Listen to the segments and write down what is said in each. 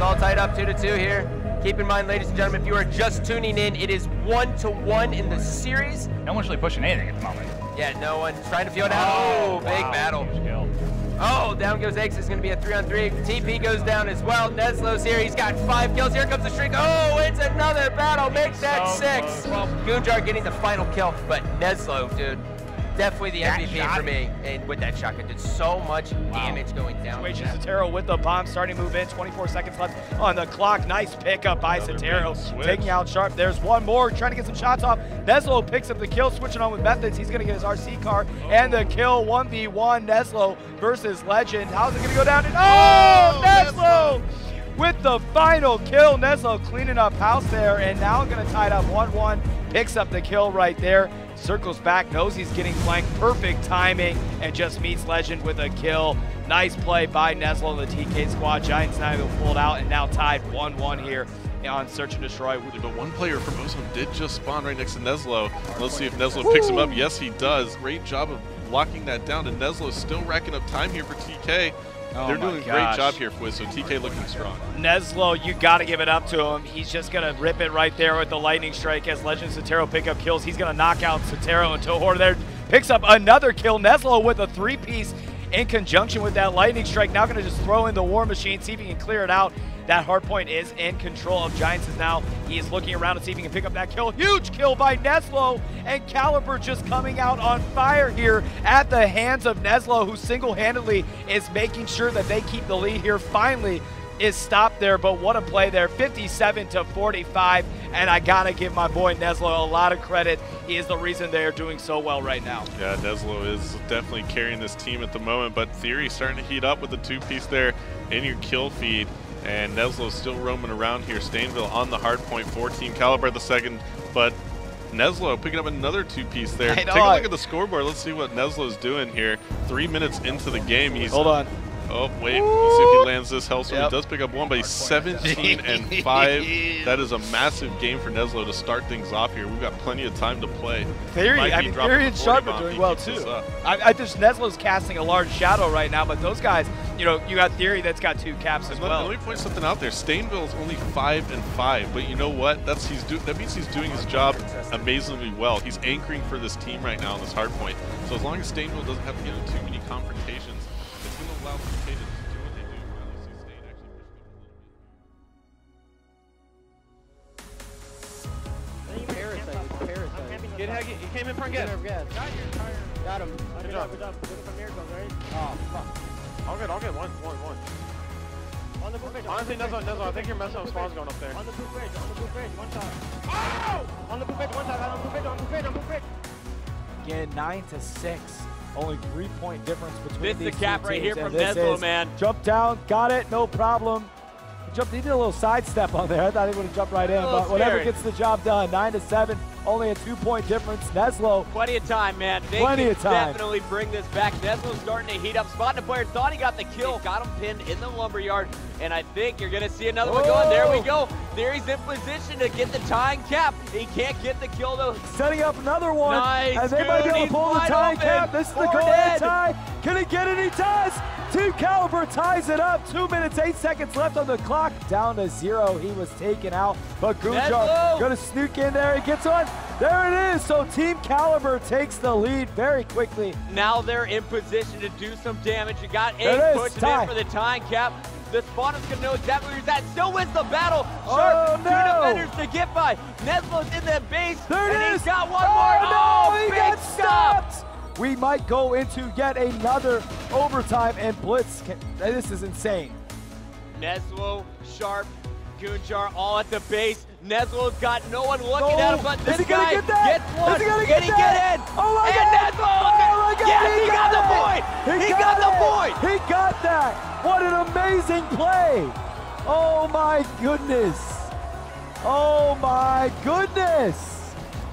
It's all tied up two to two here. Keep in mind, ladies and gentlemen, if you are just tuning in, it is one to one in the series. No one's really pushing anything at the moment. Yeah, no one trying to feel it out. Oh, oh, big wow. battle. Oh, down goes X. It's going to be a three on three. TP goes down as well. Neslo's here. He's got five kills. Here comes the streak. Oh, it's another battle. Make that So six. close. Well- Goonjar getting the final kill, but Neslo, dude, definitely the That MVP shot- for me. And with that shotgun, did so much damage going down. Situation Sotero with the bomb starting to move in. 24 seconds left on the clock. Nice pickup by Another Sotero. Taking out Sharp. There's one more trying to get some shots off. Neslo picks up the kill, switching on with Methods. He's going to get his RC car and the kill. 1v1 Neslo versus Legend. How's it going to go down? And oh, Neslo! With the final kill, Neslo cleaning up house there, and now going to tie it up 1-1. Picks up the kill right there. Circles back, knows he's getting flanked. Perfect timing, and just meets Legend with a kill. Nice play by Neslo and the TK squad. Giants now able to pull it out, and now tied 1-1 here on Search and Destroy. But one player from Ozone did just spawn right next to Neslo. Let's see if Neslo picks him up. Yes, he does. Great job of locking that down. And Neslo's still racking up time here for TK. Oh They're doing a great job here, Fwiz, so TK looking strong. Neslo, you got to give it up to him. He's just going to rip it right there with the lightning strike as Legend Sotero pick up kills. He's going to knock out Sotero and Tohor there. Picks up another kill. Neslo with a three-piece in conjunction with that lightning strike. Now going to just throw in the war machine, see if he can clear it out. That hard point is in control of Giants is now. He is looking around to see if he can pick up that kill. Huge kill by Neslo and Kaliber just coming out on fire here at the hands of Neslo, who single-handedly is making sure that they keep the lead here. Finally, is stopped there, but what a play there. 57 to 45, and I gotta give my boy Neslo a lot of credit. He is the reason they are doing so well right now. Yeah, Neslo is definitely carrying this team at the moment, but Theory starting to heat up with the two-piece there in your kill feed. And Neslo's still roaming around here. Stainville on the hard point for Team Kaliber the second, but Neslo picking up another two-piece there. Take a look at the scoreboard. Let's see what Neslo's doing here. Three minutes into the game, he's Hold on. Oh, wait. Let's see if he lands this Hellstorm. Yep. He does pick up one, but he's 17 and 5. That is a massive game for Neslo to start things off here. We've got plenty of time to play. Theory, I mean, Theory and Sharp are doing well too. I, I just Neslo's casting a large shadow right now, but those guys, you know, you got Theory that's got two caps as let, well. let me point something out there. Stainville's only five and five, but you know what? That's he's do, that means he's doing his job amazingly well. He's anchoring for this team right now on this hard point. So as long as Stainville doesn't have to get into too many confrontations, it's going to allow He came in front again. Got him. Good job. Oh, fuck. All good, all good. One, one, one. On the blue bridge. Honestly, Nuzzle, Nuzzle, I think you're messing up spawns going up there. On the blue bridge, on the blue bridge, one shot. Oh! On the blue bridge, one shot. On the blue bridge, on the blue bridge, on the blue bridge. Again, nine to six. Only three point difference between This is these the cap right here from this Neslo, man. Jump down, got it, no problem. He jumped. He did a little sidestep on there. I thought he would have jumped right in, A little but whatever gets the job done. Nine to seven, only a two point difference. Neslo Plenty of time, man. They Plenty can of time. definitely bring this back. Neslo's starting to heat up. Spotting the player thought he got the kill. Got him pinned in the lumberyard. And I think you're going to see another one going. There we Whoa. go. Theory's in position to get the tying cap. He can't get the kill, though. setting up another one. Nice, and they might be able to pull the he's tie wide cap. This is the Or goal dead. tie. Can he get it? He does. Team Kaliber ties it up. Two minutes, eight seconds left on the clock. Down to zero. He was taken out. But Goonjar going to sneak in there. He gets one. There it is. So Team Kaliber takes the lead very quickly. Now they're in position to do some damage. You got eight is, pushing in for the tying cap. The spawner's gonna know exactly where he's at. Still wins the battle. Oh, Sharp, no. two defenders to get by. Neslo's in the base. There it and is. he's got one oh, more. No, oh, he big got stop. We might go into yet another overtime and Blitz. Can, this is insane. Neslo, Sharp, Goonjar all at the base. Neslo's got no one looking No. at him, but oh, Is this guy get gets one. Is he gonna Can get he get in? Oh my and God. Neslo, Oh God, yes, he he, got got, the point. He He, got got, the point. He got that. What an amazing play. Oh my goodness. Oh my goodness.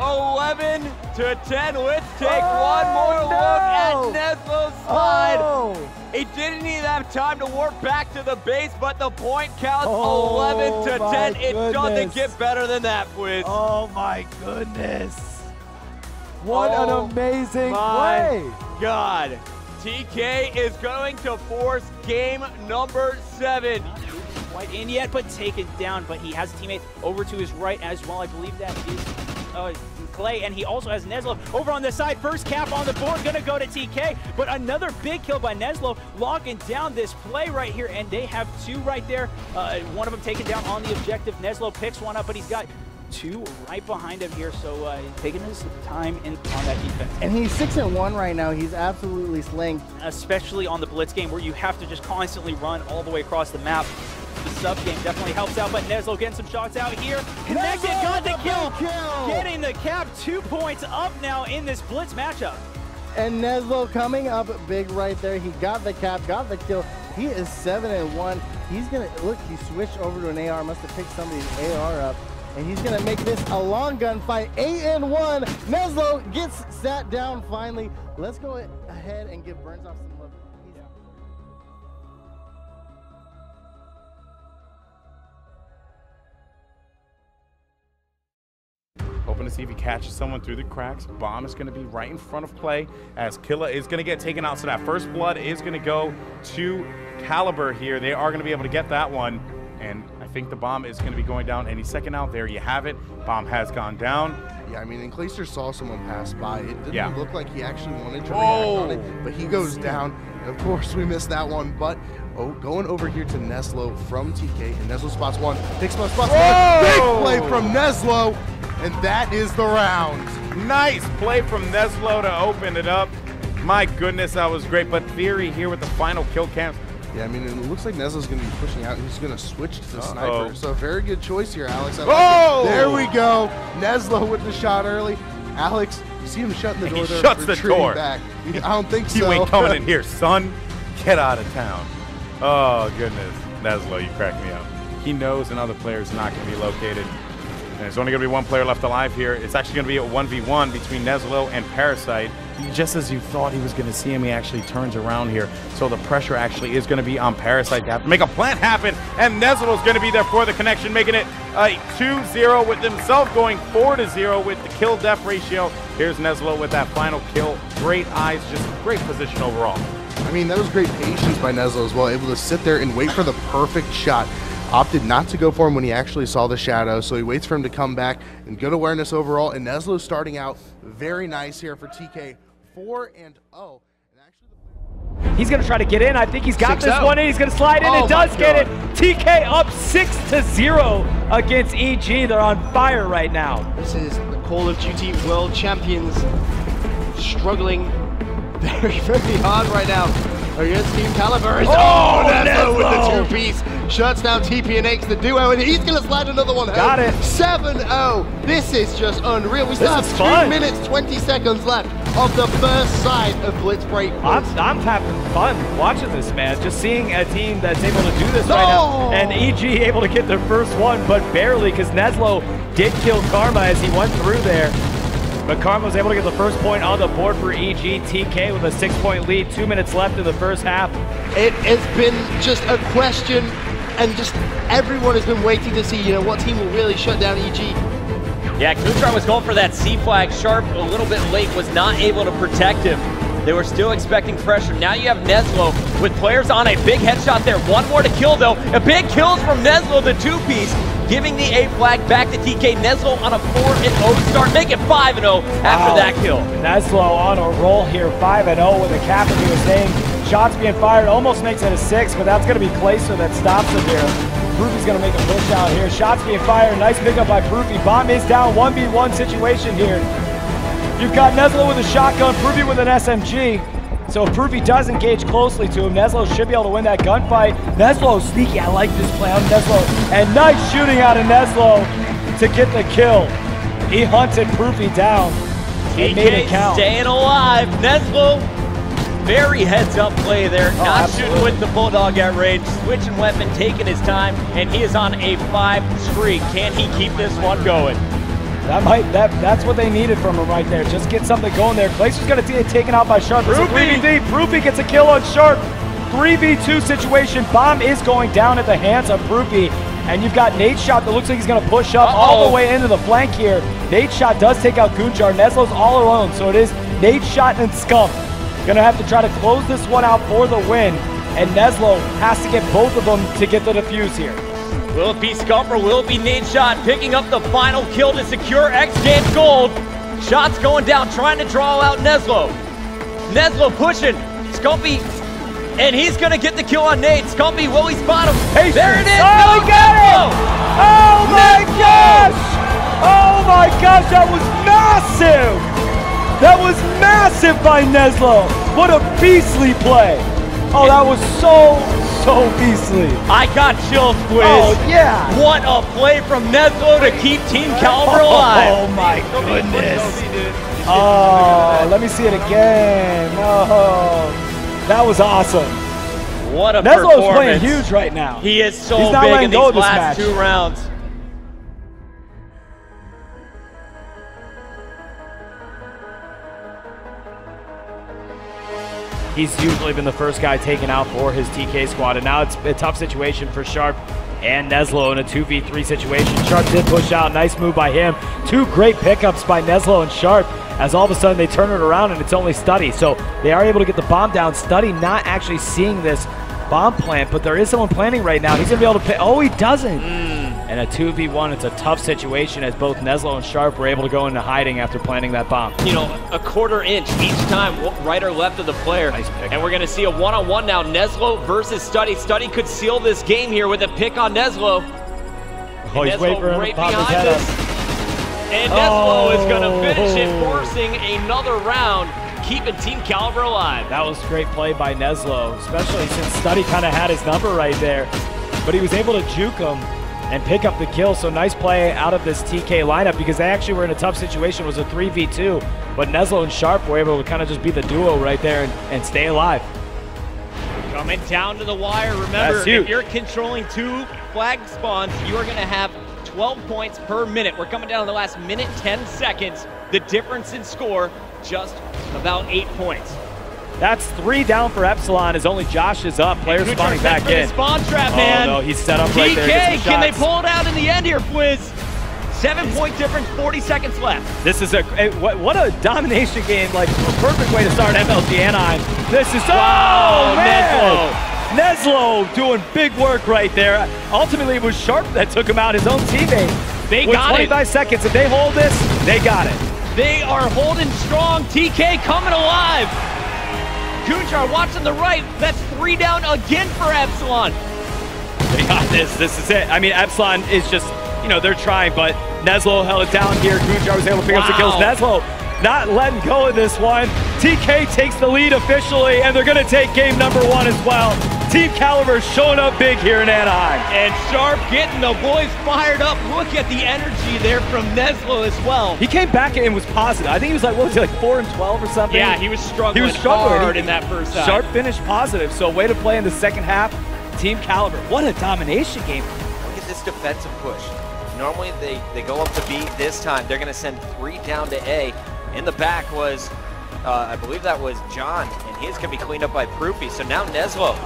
11 to 10. Let's take Oh, one more oh, no. look at Neslo's slide. Oh. He didn't even have time to warp back to the base, but the point counts Oh, 11 to 10. It doesn't get better than that, Quiz. Oh my goodness. What Oh, an amazing my play. God. TK is going to force game number seven. quite in yet, but taken down. But he has a teammate over to his right as well. I believe that is uh, Clay, and he also has Neslo over on the side. First cap on the board, gonna go to TK, but another big kill by Neslo, locking down this play right here, and they have two right there. Uh, one of them taken down on the objective. Neslo picks one up, but he's got two right behind him here, so uh, taking his time in, on that defense. And he's six and one right now. He's absolutely slaying. Especially on the blitz game where you have to just constantly run all the way across the map. The sub game definitely helps out, but Neslo getting some shots out here. Connected, Neslo got the kill. kill. Getting the cap, two points up now in this blitz matchup. And Neslo coming up big right there. He got the cap, got the kill. He is seven and one. He's gonna look. He switched over to an AR. Must have picked somebody's AR up, and he's gonna make this a long gun fight. Eight and one. Neslo gets sat down finally. Let's go ahead and give Burns off some see if he catches someone through the cracks. Bomb is going to be right in front of play as Killa is going to get taken out. So that first blood is going to go to Kaliber here. They are going to be able to get that one. And I think the bomb is going to be going down any second out. There you have it. Bomb has gone down. Yeah, I mean, and Clayster saw someone pass by. It didn't Yeah. look like he actually wanted to Oh! react on it, but he goes down. And of course, we missed that one. But oh, going over here to Neslo from TK, and Neslo spots one. Big spot, spots one. Big play from Neslo, and that is the round. Nice play from Neslo to open it up. My goodness, that was great. But Theory here with the final kill cam. Yeah, I mean, it looks like Neslo's going to be pushing out. He's going to switch to the Uh-oh. sniper. So very good choice here, Alex. Like Oh! it. There we go. Neslo with the shot early. Alex, you see him shutting the He door there, shuts the door. back. I don't think so. You ain't coming in here, son. Get out of town. Oh, goodness. Neslo, you crack me up. He knows another player is not going to be located. There's only going to be one player left alive here. It's actually going to be a 1v1 between Neslo and Parasite. Just as you thought he was going to see him, he actually turns around here. So the pressure actually is going to be on Parasite to have to make a plant happen. And Neslo is going to be there for the connection, making it a 2-0 with himself going 4-0 with the kill-death ratio. Here's Neslo with that final kill. Great eyes, just great position overall. I mean, that was great patience by Neslo as well, able to sit there and wait for the perfect shot. Opted not to go for him when he actually saw the shadow, so he waits for him to come back and good awareness overall. And Neslo starting out very nice here for TK, 4 and 0. He's going to try to get in. I think he's got this oh. one in. He's going to slide in Oh and does my get it. TK up 6 to 0 against EG. They're on fire right now. This is the Call of Duty World Champions struggling very, very hard right now against Team Kaliber. Oh, Oh, Neslo with the two-piece. Shuts down TP and X, the duo, and he's going to slide another one home. Got it. 7-0. This is just unreal. We still This have is 2 fun. minutes, 20 seconds left of the first side of Blitz Break. I'm, I'm having fun watching this, man. Just seeing a team that's able to do this right now. And EG able to get their first one, but barely because Neslo did kill Karma as he went through there. But Karma was able to get the first point on the board for EG. TK with a six point lead, two minutes left in the first half. It has been just a question, and just everyone has been waiting to see, you know, what team will really shut down EG. Yeah, Kuchar was going for that C flag. Sharp a little bit late, was not able to protect him. They were still expecting pressure. Now you have Neslo with players on a big headshot there. One more to kill though. A big kills from Neslo, the two piece, giving the A flag back to TK. Neslo on a 4 0 start, make it 5 0 after Wow. that kill. Neslo on a roll here, 5 and 0 with a cap, as he was saying. Shots being fired, almost makes it a 6, but that's going to be Clayster that stops him here. Proofy's going to make a push out here. Shots being fired, nice pickup by Proofy. Bomb is down, 1v1 situation here. You've got Neslo with a shotgun, Proofy with an SMG. So if Proofy does engage closely to him, Neslo should be able to win that gunfight. Neslo sneaky, I like this play on Neslo. And nice shooting out of Neslo to get the kill. He hunted Proofy down. and made it count. staying alive. Neslo, very heads up play there. Oh, Not shooting with the Bulldog at range. Switching weapon, taking his time, and he is on a five streak. Can he keep this one going? That might that that's what they needed from him right there. Just get something going there. Clayster's gonna get taken out by Sharp. It's a 3v3. Proofy gets a kill on Sharp. 3v2 situation. Bomb is going down at the hands of Proofy. And you've got Nadeshot that looks like he's gonna push up all Uh-oh. the way into the flank here. Nadeshot does take out Goonjar. Neslo's all alone. So it is Nadeshot and Scump. Gonna have to try to close this one out for the win. and Neslo has to get both of them to get the defuse here. Will it be Scumper? Will it be Nadeshot picking up the final kill to secure X Games gold? Shots going down, trying to draw out Neslo. Neslo pushing. Scumpy, and he's going to get the kill on Nate. Scumpy, will he spot him? Hey, there it is. Oh, he got Neslo! it! Oh my gosh! Oh my gosh, that was massive! That was massive by Neslo. What a beastly play. Oh, that was so, so beastly. I got chills, Quiz. Oh, yeah. What a play from Neslo to keep Team Kaliber oh, alive. Oh my goodness. Oh, let me see it again. Oh, that was awesome. What a Neslo's performance. playing huge right now. He is so He's not big letting in these last match. two rounds. He's usually been the first guy taken out for his TK squad, and now it's a tough situation for Sharp and Neslo in a 2v3 situation. Sharp did push out. Nice move by him. Two great pickups by Neslo and Sharp as all of a sudden they turn it around and it's only Study. So they are able to get the bomb down. Study not actually seeing this bomb plant, but there is someone planning right now. He's going to be able to. Oh, he doesn't. Mm. And a 2v1, it's a tough situation as both Neslo and Sharp were able to go into hiding after planting that bomb. You know, a quarter inch each time, right or left of the player. Nice pick. And we're going to see a one-on-one now. Neslo versus Study. Study could seal this game here with a pick on Neslo. Oh, he's Neslo waiting for him to right behind us. And Neslo oh. is going to finish it, Oh. forcing another round, keeping Team Kaliber alive. That was great play by Neslo, especially since Study kind of had his number right there. But he was able to juke him and pick up the kill. So nice play out of this TK lineup because they actually were in a tough situation. It was a 3v2. But Neslo and Sharp were able to kind of just be the duo right there and, and stay alive. Coming down to the wire. Remember, if you're controlling two flag spawns, you are going to have 12 points per minute. We're coming down to the last minute, 10 seconds. The difference in score, just about eight points. That's three down for Epsilon as only Josh is up. Players spawning back in. Spawn trap, Oh, man. no, he's set up TK, right there. Some can they pull it out in the end here, Fwiz? Seven point difference, 40 seconds left. This is a eh, what, a domination game! Like a perfect way to start MLG Anaheim. This is Wow, oh man, Neslo doing big work right there. Ultimately, it was Sharp that took him out. His own teammate. They With got it. 25 seconds. If they hold this, they got it. They are holding strong. TK coming alive. Kuchar watching the right. That's three down again for Epsilon. They got this. This is it. I mean, Epsilon is just, you know, they're trying, but Neslo held it down here. Goonjar was able to pick up some kills. Wow. Neslo not letting go of this one. TK takes the lead officially, and they're going to take game number one as well. Team Kaliber showing up big here in Anaheim. And Sharp getting the boys fired up. Look at the energy there from Neslo as well. He came back and was positive. I think he was like, what was he, like 4 and 12 or something? Yeah, he was struggling, He was struggling. hard He- in that first half. Sharp finished positive, so a way to play in the second half. Team Kaliber. What a domination game. Look at this defensive push. Normally they, they go up to B. This time they're going to send three down to A. In the back was, uh, I believe that was John, and he's going to be cleaned up by Proofy. So now Neslo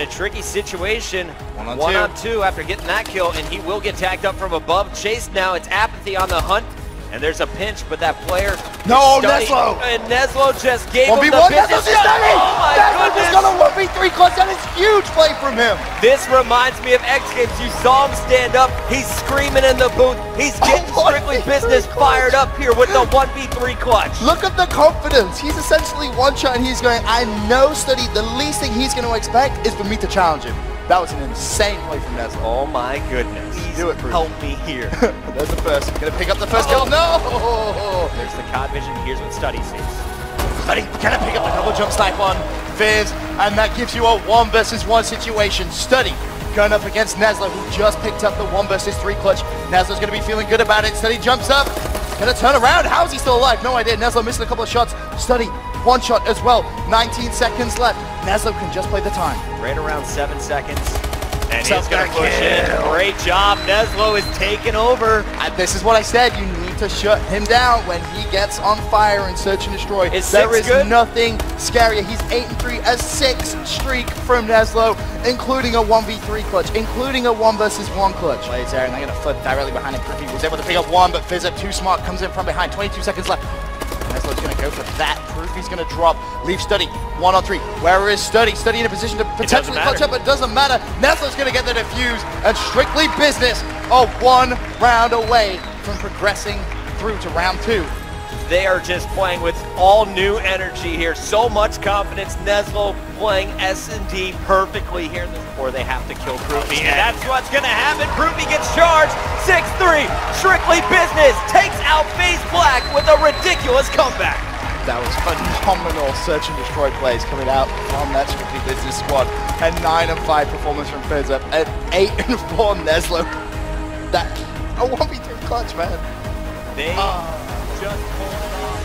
in a tricky situation. One on One two. on two after getting that kill, and he will get tagged up from above. Chase now. It's Apathy on the hunt. And there's a pinch, but that player. No, Neslo! And Neslo just gave him the 1v1, business. Neslo's just it! Oh my Neslo goodness! just got a 1v3 clutch. That is huge play from him. This reminds me of X Games. You saw him stand up. He's screaming in the booth. He's oh, getting Oh, strictly business fired up here with the 1v3 clutch. Look at the confidence. He's essentially one shot and he's going, I know study. The least thing he's going to expect is for me to challenge him. That was an insane play from Neslo. Oh my goodness. Do it, Bruce. Help me here. There's the first. Gonna pick up the first kill. No! There's the COD vision. Here's what Study sees. Study, gonna pick up the double jump snipe on Fizz? And that gives you a one versus one situation. Study going up against Neslo, who just picked up the one versus three clutch. Neslo's gonna be feeling good about it. Study jumps up. Gonna turn around. How is he still alive? No idea. Neslo missing a couple of shots. Study, one shot as well. 19 seconds left. Neslo can just play the time. Right around seven seconds. And he's Self going to gonna push in. Great job. Neslo is taking over. And this is what I said. You need to shut him down when he gets on fire and search and destroy. Is there six is good? nothing scarier. He's eight and three, a six streak from Neslo, including a one v three clutch, including a one versus one clutch. Plays there, and they're gonna flip directly behind him. Griffey was able to pick up one, but Fizz up too smart comes in from behind. 22 seconds left. Neslo's going to go for that. proof. He's going to drop. Leave Study one on three. Where is Study? Study in a position to potentially clutch up, but it doesn't matter. Neslo's going to get the defuse, and strictly business are one round away from progressing through to round two. They are just playing with all new energy here. So much confidence. Neslo playing S&D perfectly here. Or they have to kill Proofy. And that's what's going to happen. Proofy gets charged. 6-3. Strictly business. Takes out FaZe Black with a ridiculous comeback. That was phenomenal search and destroy plays coming out from that strictly business squad. A 9 and 5 performance from Fizzup. An 8 and 4 Neslo. That a 1v3 clutch, man. They ah. Just.